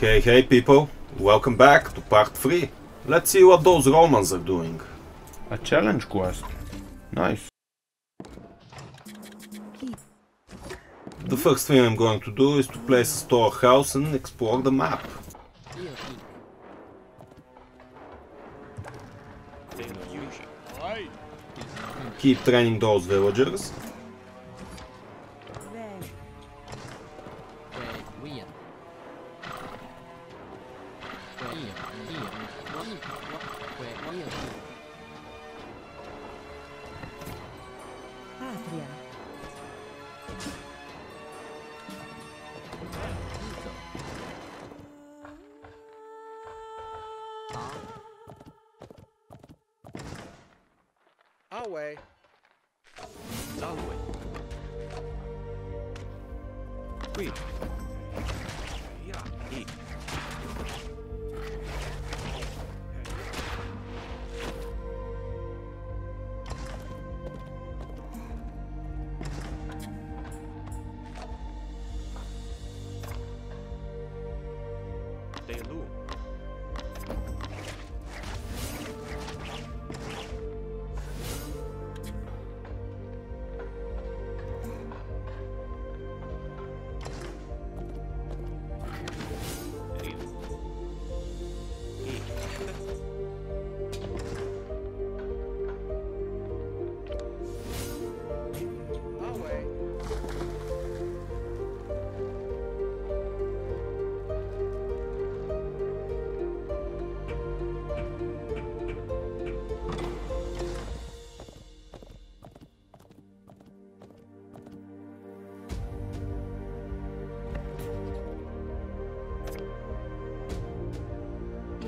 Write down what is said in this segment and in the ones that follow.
Hey, hey people, welcome back to part 3. Let's see what those Romans are doing. A challenge quest. Nice. The first thing I'm going to do is to place a storehouse and explore the map. Keep training those villagers. Away. Qui. Delu.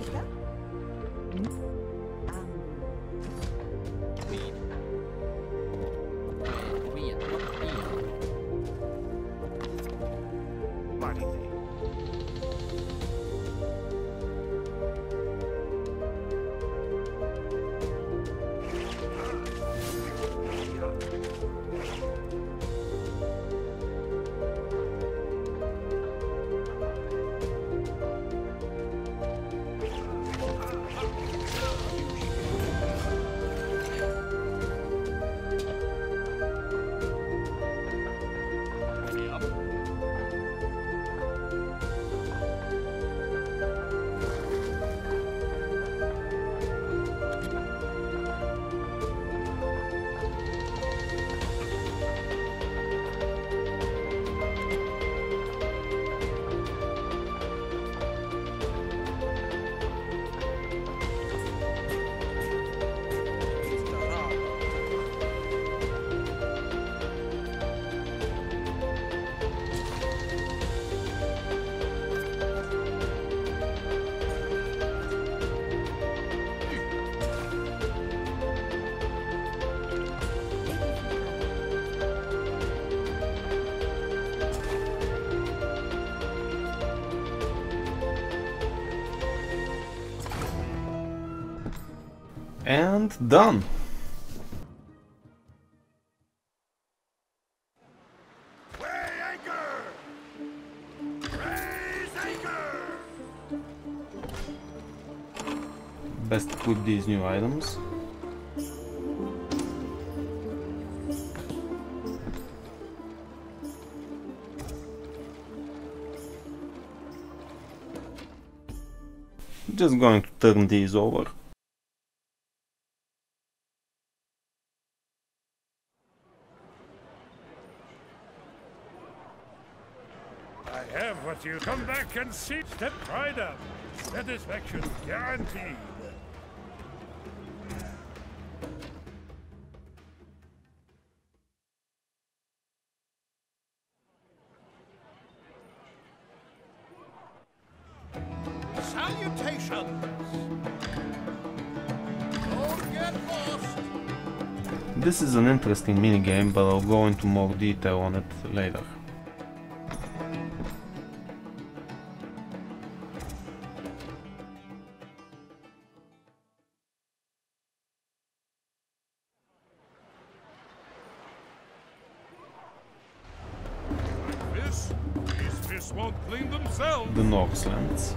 Ita? And done. Best equip these new items. Just going to turn these over. I have you come back and see. Step right up. Satisfaction guaranteed. Salutations! Don't get lost! This is an interesting minigame, but I'll go into more detail on it later. This is this won't clean themselves. the Northlands.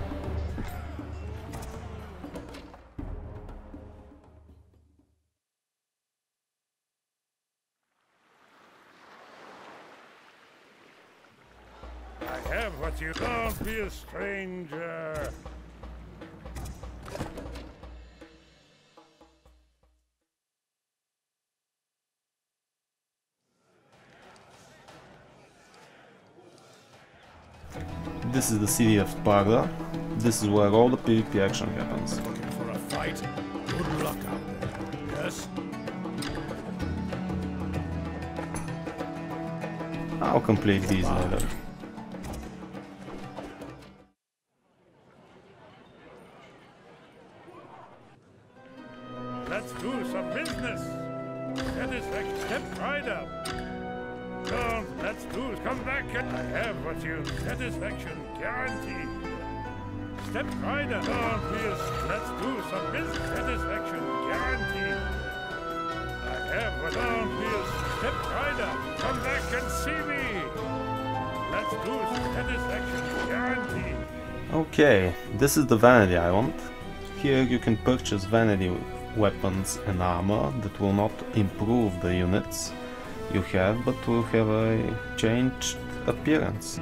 I have what you don't be a stranger. This is the city of Parda. This is where all the PvP action happens. Looking for a fight? Good luck out there. Yes? I'll complete these later. Let's do some business. Satisfaction. Step right up. Don't. Let's do. Come back. and I have what you. Satisfaction guaranteed. Step right up. Be a. Let's do some business. Satisfaction guaranteed. I have what. Be a. Step right up. Come back and see me. Let's do satisfaction guaranteed. Okay, this is the Vanity Island. Here you can purchase vanity weapons and armor that will not improve the units you have, but will have a changed appearance.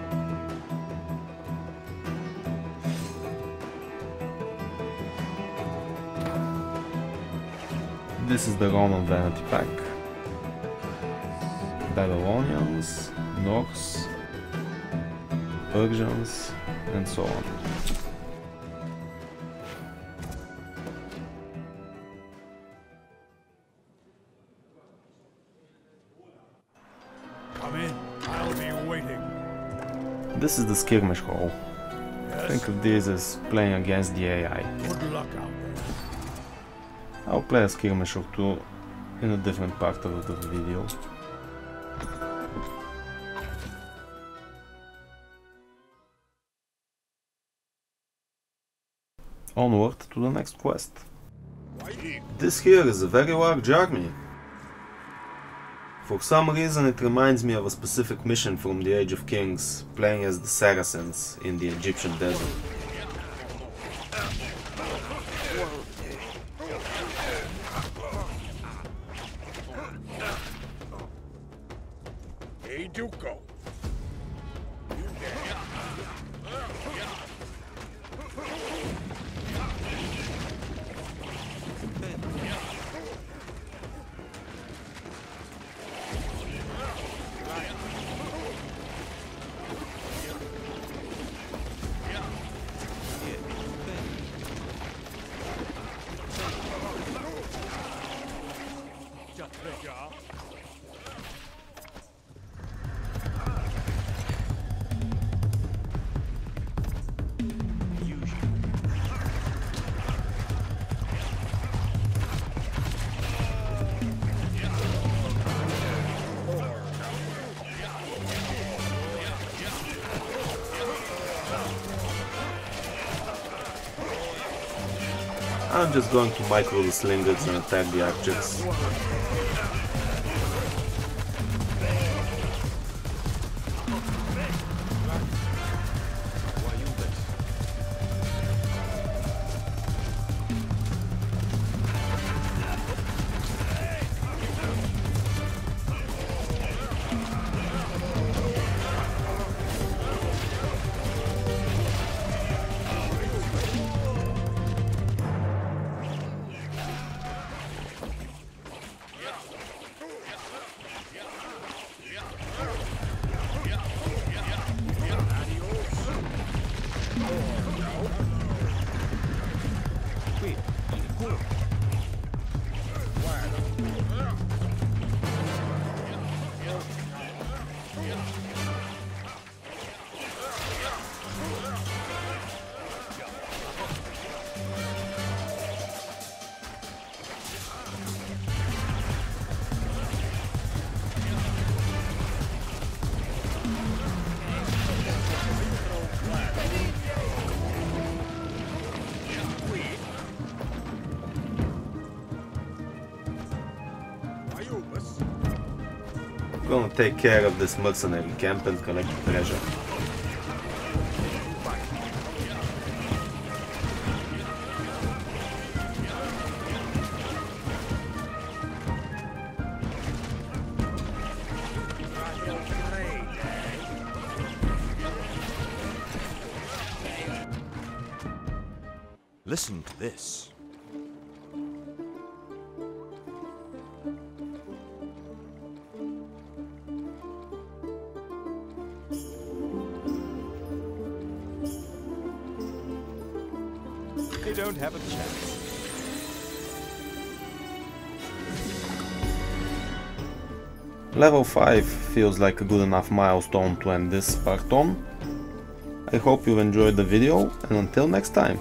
This is the Roman Vanity Pack. Babylonians, Norse, Persians, and so on. Come in. I'll be waiting. This is the skirmish hall. Yes? Think of this as playing against the AI. Good luck out there. I'll play a skirmish or two in a different part of the video. Onward to the next quest. This here is a very large army. For some reason it reminds me of a specific mission from the Age of Kings, playing as the Saracens in the Egyptian desert. Hey, Duco. Big off. I'm just going to micro the slingers and attack the course. I'm gonna take care of this mercenary camp and collect the treasure. Listen to this. You don't have a chance. Level 5 feels like a good enough milestone to end this part on. I hope you've enjoyed the video and until next time.